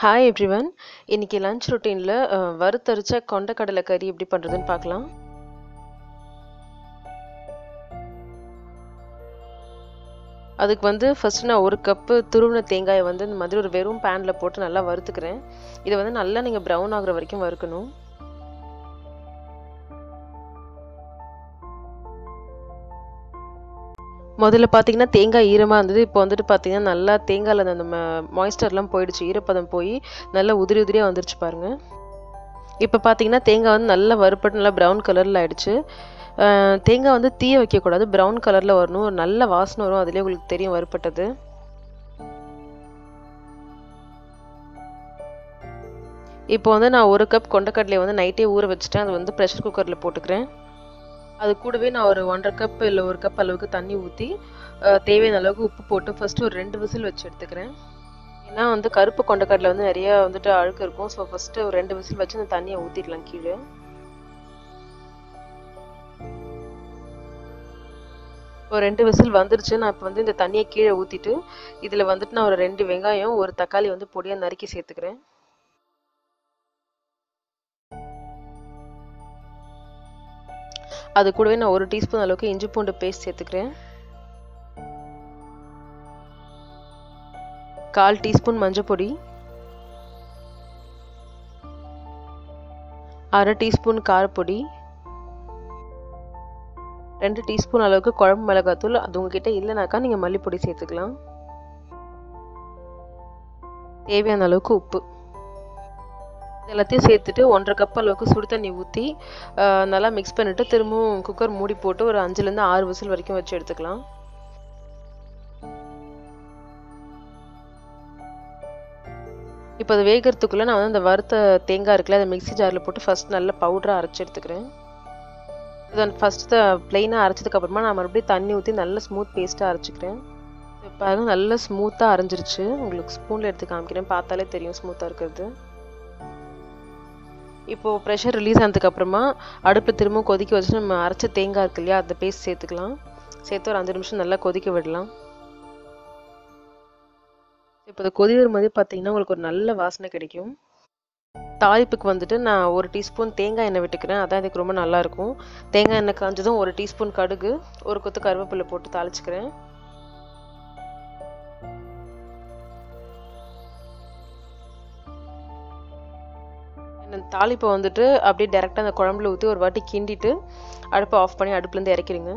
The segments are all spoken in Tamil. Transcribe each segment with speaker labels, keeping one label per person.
Speaker 1: ஹாய் எவ்ரிவன் இன்னைக்கு லன்ச் ரொட்டீனில் வறுத்தரிச்ச கொண்டக்கடலை கறி எப்படி பண்ணுறதுன்னு பார்க்கலாம். அதுக்கு வந்து ஃபஸ்ட்டு நான் ஒரு கப்பு துருவின தேங்காயை வந்து இந்த மாதிரி ஒரு வெறும் பேனில் போட்டு நல்லா வறுத்துக்கிறேன். இதை வந்து நல்லா நீங்கள் ப்ரௌன் ஆகுற வரைக்கும் வறுக்கணும். முதல்ல பார்த்தீங்கன்னா தேங்காய் ஈரமாக இருந்தது. இப்போ வந்துட்டு பார்த்தீங்கன்னா நல்லா தேங்காயில் அந்த மாய்ஸ்டர்லாம் போயிடுச்சு. ஈரப்பதம் போய் நல்லா உதிரி உதிரியாக வந்துருச்சு பாருங்கள் இப்போ பார்த்தீங்கன்னா தேங்காய் வந்து நல்லா வறுப்பட்டு நல்லா ப்ரௌன் கலரில் ஆயிடுச்சு. தேங்காய் வந்து தீய வைக்கக்கூடாது. ப்ரௌன் கலரில் வரணும். ஒரு நல்ல வாசனை வரும். அதுலேயே உங்களுக்கு தெரியும் வறுப்பட்டது இப்போ வந்து நான் ஒரு கப் கொண்டக்கடலையை வந்து நைட்டே ஊற வச்சுட்டேன். அது வந்து ப்ரெஷர் குக்கரில் போட்டுக்கிறேன். அது கூடவே நான் ஒரு ஒன்றரை கப் இல்லை ஒரு கப் அளவுக்கு தண்ணி ஊற்றி தேவையான அளவுக்கு உப்பு போட்டு ஃபஸ்ட்டு ஒரு ரெண்டு விசில் வச்சு எடுத்துக்கிறேன். ஏன்னா வந்து கருப்பு கொண்டக்கடலை வந்து நிறைய வந்துட்டு அழுக்கு இருக்கும். ஸோ ஃபஸ்ட்டு ஒரு ரெண்டு விசில் வச்சு அந்த தண்ணியை ஊற்றிடலாம் கீழே. இப்போ ரெண்டு விசில் வந்துருச்சு. நான் இப்போ வந்து இந்த தண்ணியை கீழே ஊற்றிட்டு இதில் வந்துட்டு நான் ஒரு ரெண்டு வெங்காயம் ஒரு தக்காளி வந்து பொடியாக நறுக்கி சேர்த்துக்கிறேன். அது கூடவே நான் ஒரு டீஸ்பூன் அளவுக்கு இஞ்சி பூண்டு பேஸ்ட் சேர்த்துக்கிறேன். கால் டீஸ்பூன் மஞ்சள் பொடி. அரை டீஸ்பூன் காரப்பொடி. ரெண்டு டீஸ்பூன் அளவுக்கு குழம்பு மிளகாத்தூள். அது உங்ககிட்ட இல்லைனாக்கா நீங்கள் மல்லிப்பொடி சேர்த்துக்கலாம். தேவையான அளவுக்கு உப்பு. எல்லாத்தையும் சேர்த்துட்டு ஒன்றரை கப் அளவுக்கு சுடு தண்ணி ஊற்றி நல்லா மிக்ஸ் பண்ணிவிட்டு திரும்பவும் குக்கர் மூடி போட்டு ஒரு அஞ்சுலேருந்து ஆறு விசில் வரைக்கும் வச்சு எடுத்துக்கலாம். இப்போ அது வேகிறதுக்குள்ளே நான் வந்து அந்த வறுத்த தேங்காய் இருக்குல்ல அதை மிக்ஸி ஜாரில் போட்டு ஃபஸ்ட் நல்லா பவுடராக அரைச்சி எடுத்துக்கிறேன். இதை ஃபஸ்ட்டு ப்ளெயினாக அரைச்சதுக்கப்புறமா நான் மறுபடியும் தண்ணி ஊற்றி நல்ல ஸ்மூத் பேஸ்ட்டாக அரைச்சிக்கிறேன். இப்போ நல்லா ஸ்மூத்தாக அரைஞ்சிருச்சு. உங்களுக்கு ஸ்பூனில் எடுத்து காமிக்கிறேன். பார்த்தாலே தெரியும் ஸ்மூத்தாக இருக்கிறது. இப்போது ப்ரெஷர் ரிலீஸ் ஆனதுக்கப்புறமா அடுப்பில் திரும்ப கொதிக்க வச்சு நம்ம அரைச்ச தேங்காய் இருக்கு இல்லையா அந்த பேஸ்ட் சேர்த்துக்கலாம். சேர்த்து ஒரு அஞ்சு நிமிஷம் நல்லா கொதிக்க விடலாம். இப்போ அது கொதி வரும்போது பார்த்தீங்கன்னா உங்களுக்கு ஒரு நல்ல வாசனை கிடைக்கும். தாளிப்புக்கு வந்துட்டு நான் ஒரு டீஸ்பூன் தேங்காய் எண்ணெய் விட்டுக்கிறேன். அதான் இதுக்கு ரொம்ப நல்லாயிருக்கும் தேங்காய் எண்ணெய் காஞ்சதும் ஒரு டீஸ்பூன் கடுகு ஒரு கொத்து கருவேப்பிலை போட்டு தாளிச்சுக்கிறேன். தாளிப்பை வந்துட்டு அப்படியே டேரெக்டாக அந்த குழம்புல ஊற்றி ஒரு வாட்டி கிண்டிட்டு அடுப்பை ஆஃப் பண்ணி அடுப்புலேருந்து இறக்கிடுங்க.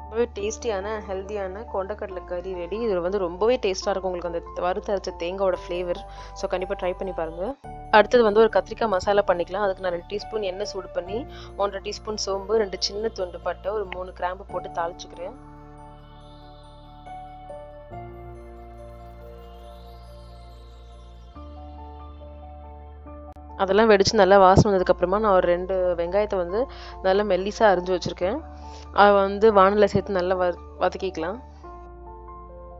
Speaker 1: ரொம்பவே டேஸ்டியான ஹெல்த்தியான கொண்டக்கடலை கறி ரெடி இது வந்து ரொம்பவே டேஸ்ட்டாக இருக்கும் உங்களுக்கு. அந்த வறுத்து அரைச்ச தேங்காயோட ஃப்ளேவர் ஸோ கண்டிப்பாக ட்ரை பண்ணி பாருங்கள் அடுத்தது வந்து ஒரு கத்திரிக்காய் மசாலா பண்ணிக்கலாம். அதுக்கு நான் ரெண்டு டீஸ்பூன் எண்ணெய் சூடு பண்ணி ஒன்றரை டீஸ்பூன் சோம்பு ரெண்டு சின்ன துண்டு பட்டை ஒரு மூணு கிராம்பு போட்டு தாளிச்சுக்கிறேன். அதெல்லாம் வெடித்து நல்லா வாசம் வந்ததுக்கப்புறமா நான் ஒரு ரெண்டு வெங்காயத்தை வந்து நல்லா மெல்லிசாக அரிஞ்சு வச்சுருக்கேன். அதை வந்து வானிலை சேர்த்து நல்லா வ வதக்கிக்கலாம்.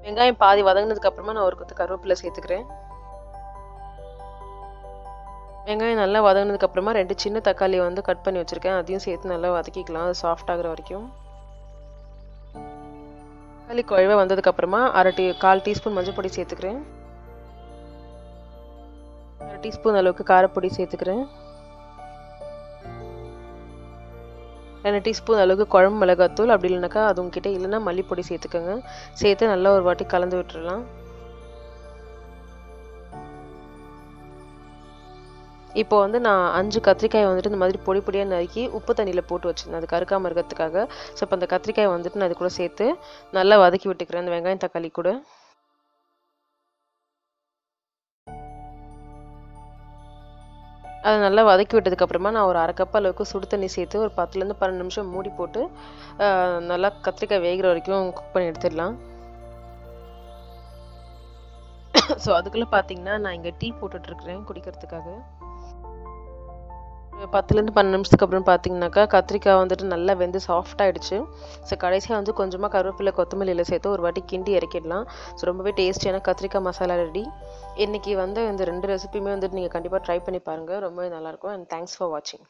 Speaker 1: வெங்காயம் பாதி வதங்கினதுக்கப்புறமா நான் ஒரு கொத்து கருவேப்பிலை சேர்த்துக்கிறேன். வெங்காயம் நல்லா வதங்கினதுக்கப்புறமா ரெண்டு சின்ன தக்காளியை வந்து கட் பண்ணி வச்சுருக்கேன். அதையும் சேர்த்து நல்லா வதக்கிக்கலாம். அது சாஃப்ட் ஆகிற வரைக்கும். தக்காளி குழவை வந்ததுக்கப்புறமா அரை டீ கால் டீஸ்பூன் மஞ்சள் பொடி சேர்த்துக்கிறேன். டீஸ்பூன் அளவுக்கு காரப்பொடி சேர்த்துக்கிறேன். ரெண்டு டீஸ்பூன் அளவுக்கு குழம்பு மிளகாத்தூள் அப்படி இல்லைனாக்கா அது உங்ககிட்ட இல்லைன்னா மல்லிப்பொடி சேர்த்துக்கோங்க. சேர்த்து நல்லா ஒரு வாட்டி கலந்து விட்டுறலாம். இப்போ வந்து நான் அஞ்சு கத்திரிக்காய் வந்துட்டு இந்த மாதிரி பொடி பொடியாக நறுக்கி உப்பு தண்ணியில் போட்டு வச்சுருந்தேன். அது கருக்காமல் இருக்கிறதுக்காக. ஸோ இப்போ அந்த கத்திரிக்காய் வந்துட்டு நான் அது கூட சேர்த்து நல்லா வதக்கி விட்டுக்கிறேன். அந்த வெங்காயம் தக்காளி கூட. அதை நல்லா வதக்கி விட்டதுக்கப்புறமா நான் ஒரு அரை கப் அளவுக்கு சுடு தண்ணி சேர்த்து ஒரு பத்துலேருந்து பன்னெண்டு நிமிஷம் மூடி போட்டு நல்லா கத்திரிக்காய் வேகிற வரைக்கும் குக் பண்ணி எடுத்துடலாம். ஸோ அதுக்குள்ளே பார்த்தீங்கன்னா நான் இங்கே டீ போட்டுட்ருக்குறேன் குடிக்கிறதுக்காக. பத்துலேருந்து பன்னெண்டு நிமிஷத்துக்கு அப்புறம் பார்த்தீங்கன்னாக்கா கத்திரிக்காய் வந்துட்டு நல்லா வெந்து சாஃப்ட் ஆகிடுச்சு ஸோ கடைசியாக வந்து கொஞ்சமாக கருவேப்பிலை கொத்தமல்லியில் சேர்த்து ஒரு வாட்டி கிண்டி இறக்கிடலாம். ஸோ ரொம்பவே டேஸ்டியான கத்திரிக்காய் மசாலா ரெடி இன்றைக்கி வந்து இந்த ரெண்டு ரெசிபியுமே வந்துட்டு நீங்கள் கண்டிப்பாக ட்ரை பண்ணி பாருங்கள் ரொம்பவே நல்லாயிருக்கும் அண்ட் தேங்க்ஸ் ஃபார் வாட்சிங்